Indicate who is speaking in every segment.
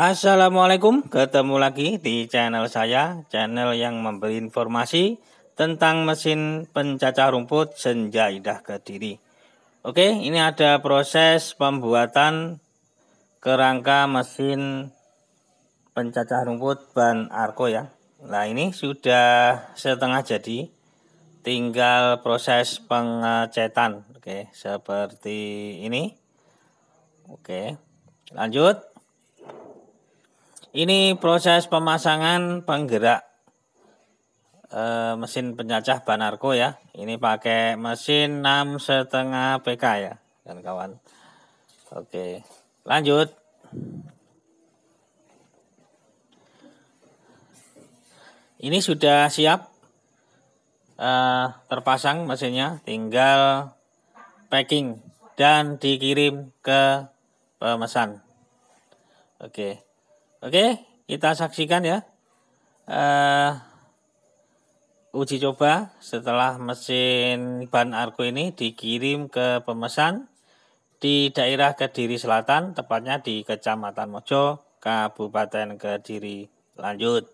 Speaker 1: Assalamualaikum, ketemu lagi di channel saya, channel yang memberi informasi tentang mesin pencacah rumput Senja Indah Kediri. Oke, ini ada proses pembuatan kerangka mesin pencacah rumput ban Arco ya. Nah, ini sudah setengah jadi. Tinggal proses pengecetan. Oke, seperti ini. Oke. Lanjut. Ini proses pemasangan penggerak e, mesin pencacah Banarko ya. Ini pakai mesin 6 setengah PK ya, kan kawan. Oke, lanjut. Ini sudah siap e, terpasang mesinnya, tinggal packing dan dikirim ke pemesan. Oke. Oke, kita saksikan ya. Uh, uji coba setelah mesin ban Argo ini dikirim ke pemesan di daerah Kediri Selatan, tepatnya di Kecamatan Mojo, Kabupaten Kediri. Lanjut.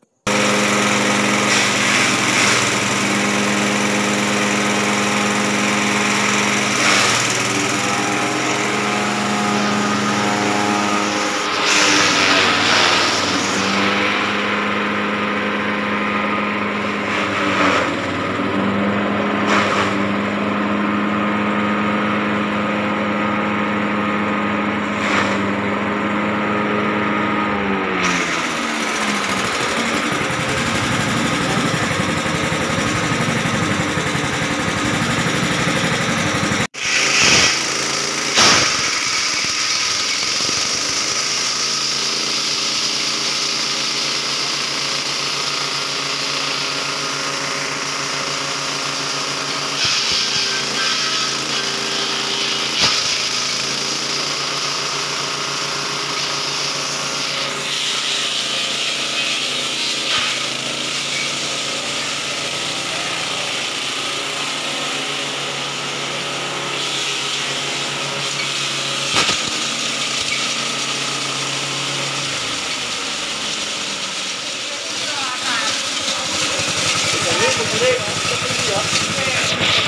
Speaker 1: よかった。